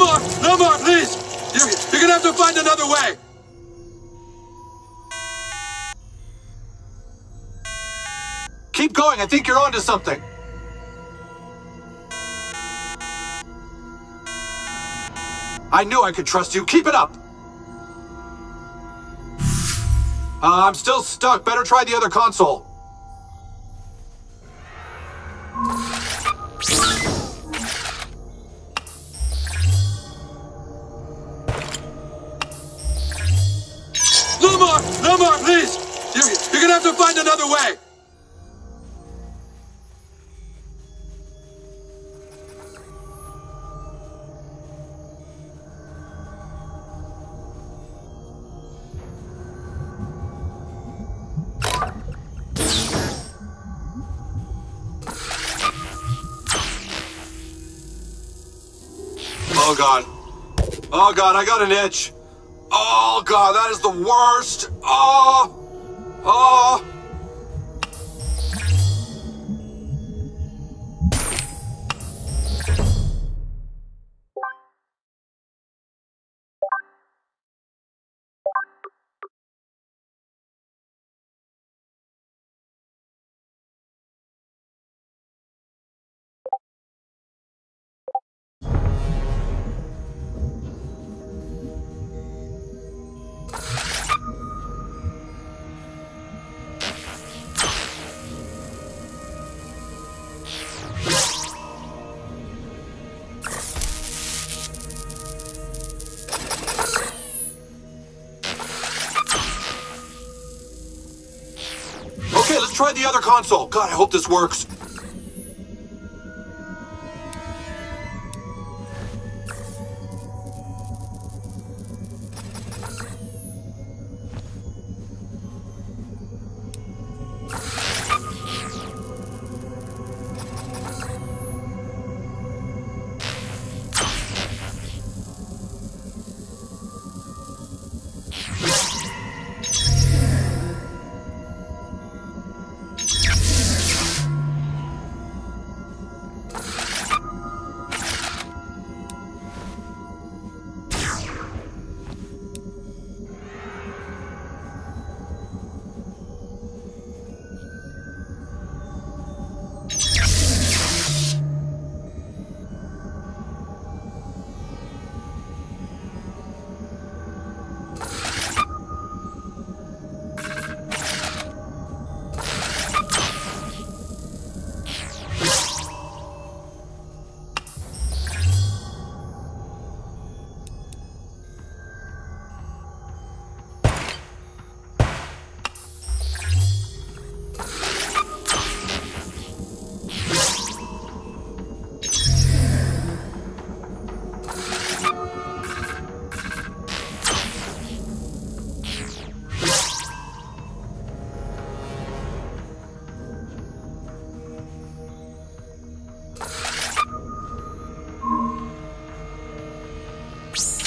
more! No more, please! You, you're gonna have to find another way! Keep going, I think you're onto something. I knew I could trust you. Keep it up! Uh, I'm still stuck. Better try the other console. Gonna have to find another way! Oh god. Oh god, I got an itch. Oh god, that is the worst. Oh. Oh. Try the other console. God, I hope this works.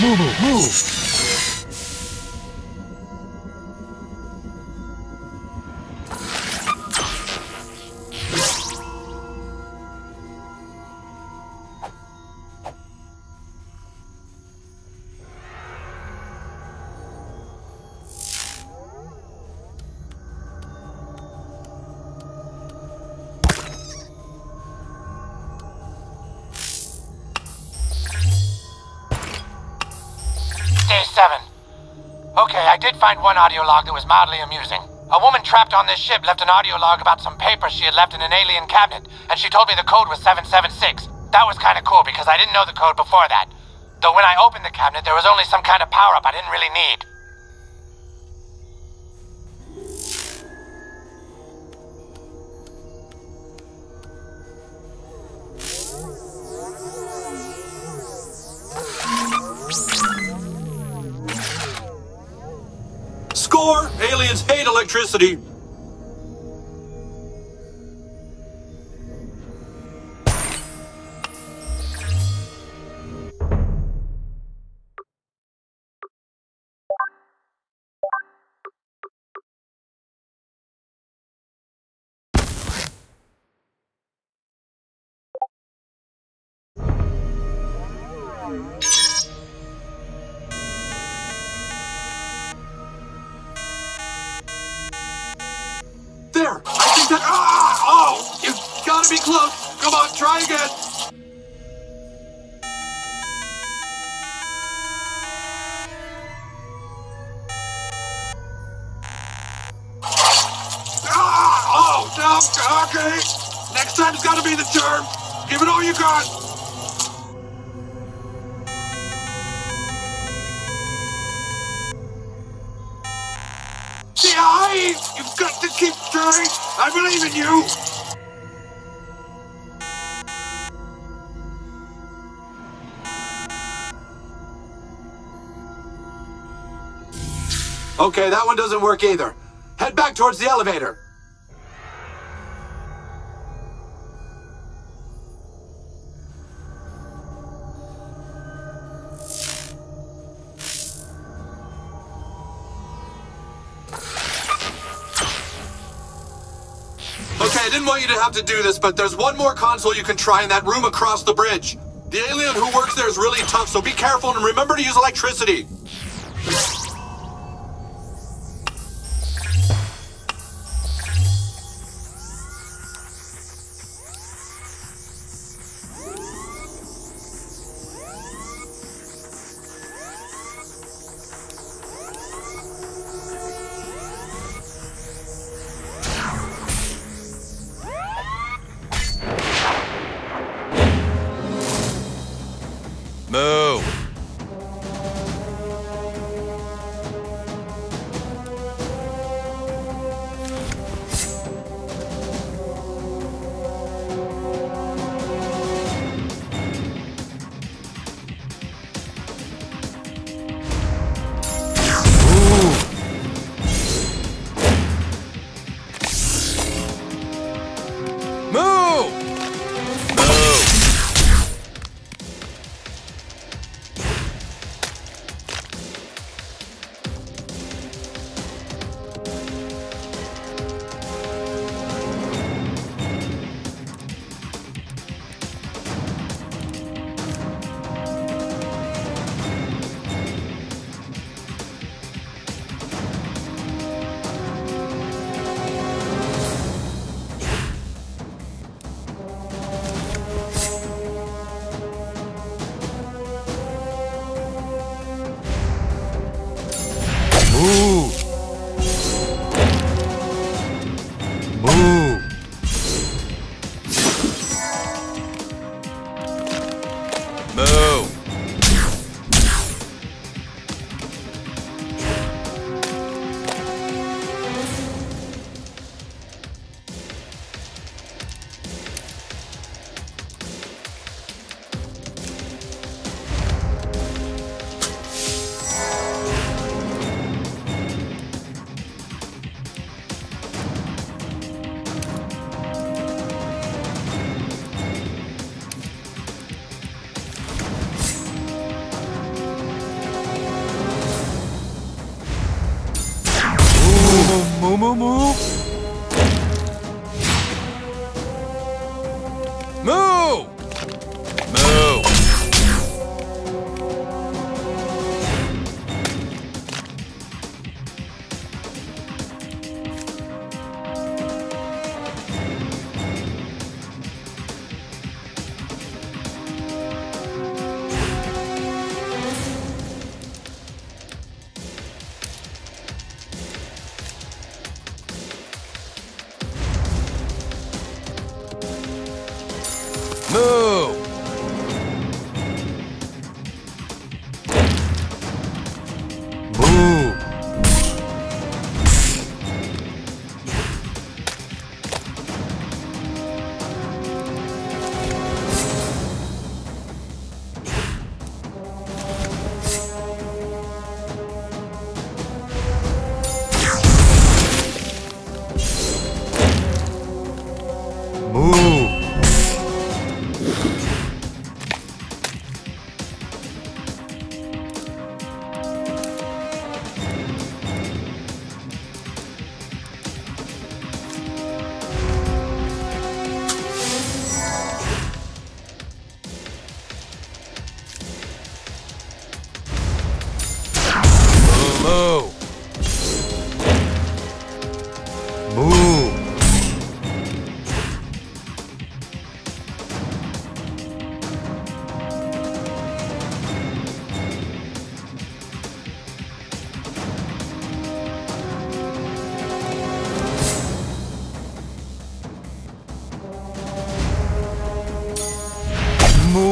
Move, move, move. Seven. Okay, I did find one audio log that was mildly amusing. A woman trapped on this ship left an audio log about some papers she had left in an alien cabinet, and she told me the code was 776. That was kind of cool because I didn't know the code before that. Though when I opened the cabinet, there was only some kind of power-up I didn't really need. Score! Aliens hate electricity. Okay! Next time's gotta be the turn! Give it all you got! CI! You've got to keep trying! I believe in you! Okay, that one doesn't work either. Head back towards the elevator. To have to do this, but there's one more console you can try in that room across the bridge. The alien who works there is really tough, so be careful and remember to use electricity.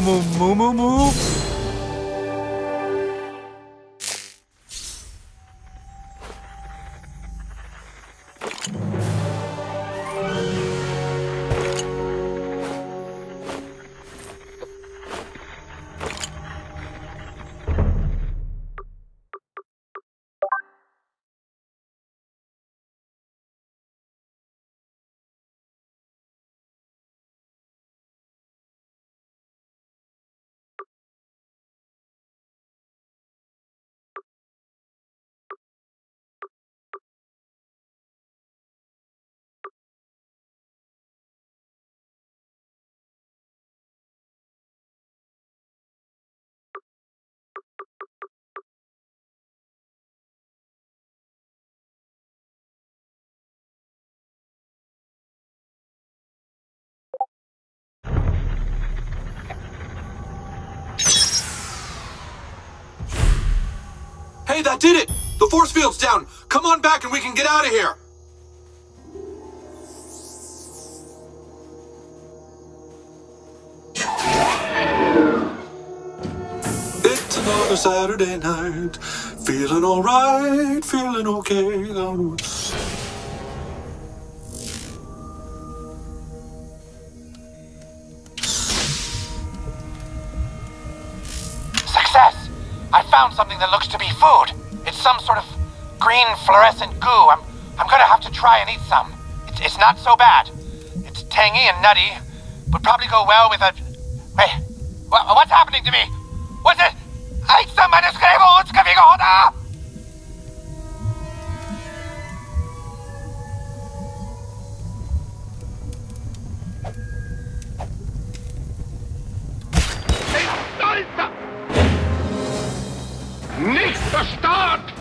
Moo moo moo moo moo. Hey, that did it! The force field's down! Come on back and we can get out of here! It's another Saturday night. Feeling alright, feeling okay. Found something that looks to be food. It's some sort of green fluorescent goo. I'm, I'm gonna have to try and eat some. It's, it's not so bad. It's tangy and nutty. Would probably go well with a... Wait, wha- what's happening to me? Nicht der Staat!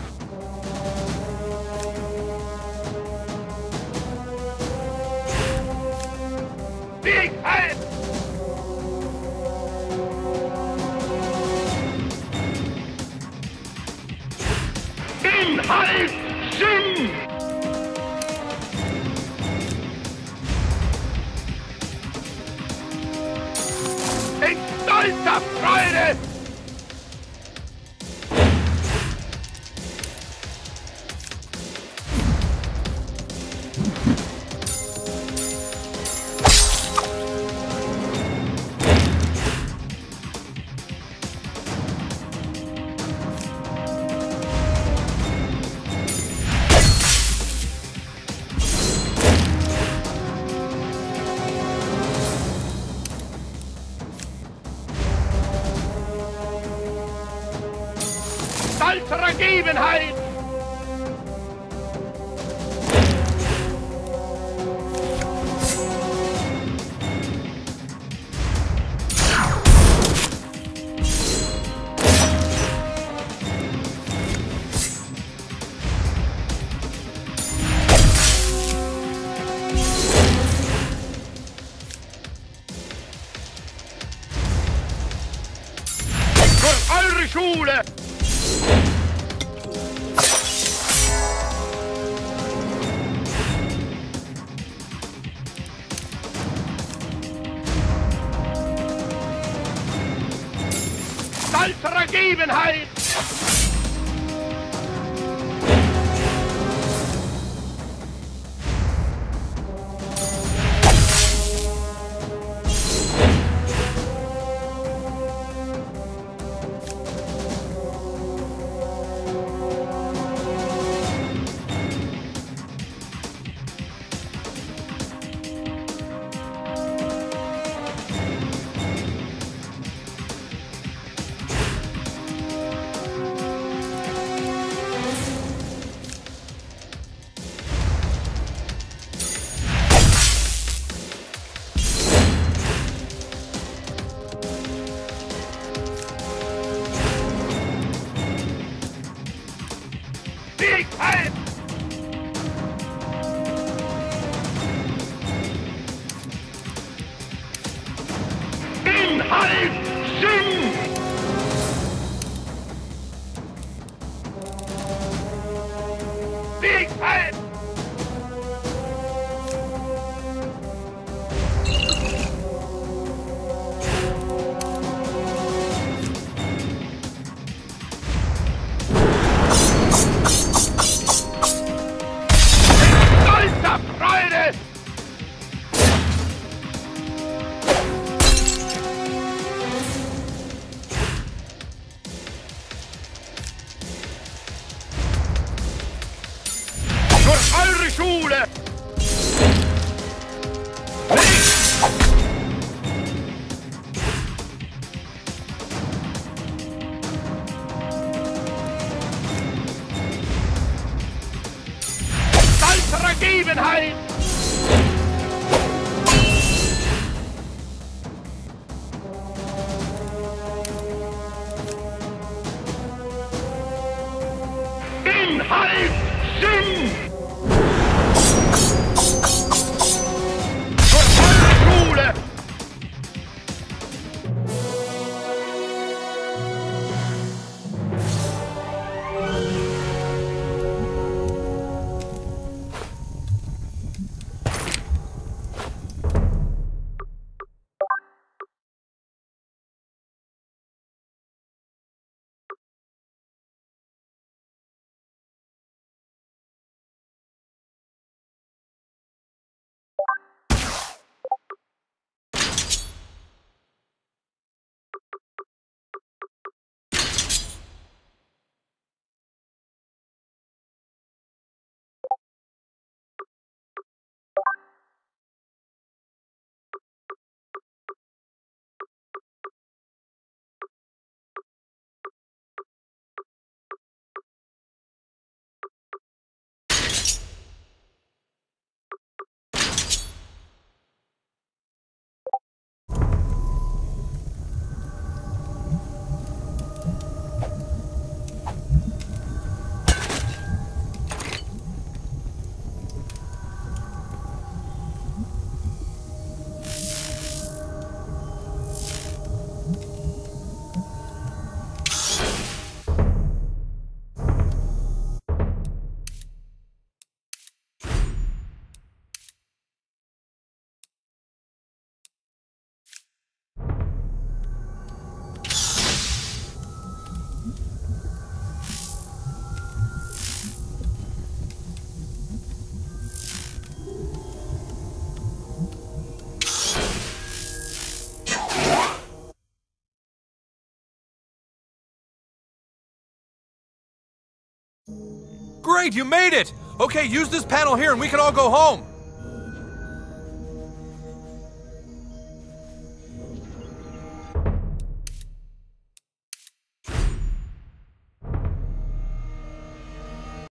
Great, you made it! Okay, use this panel here and we can all go home.